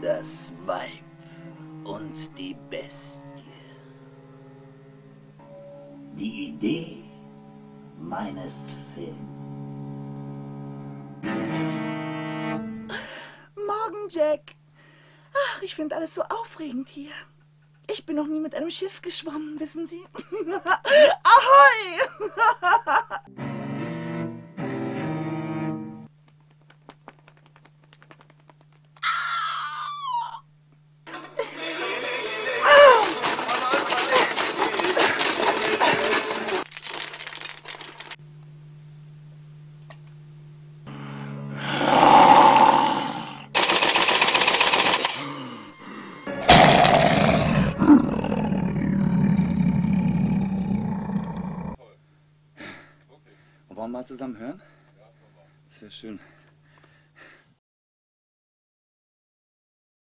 Das Weib und die Bestie. Die Idee meines Films. Morgen, Jack. Ach, ich finde alles so aufregend hier. Ich bin noch nie mit einem Schiff geschwommen, wissen Sie? Ahoi! Wollen wir mal zusammen hören? Das wäre schön.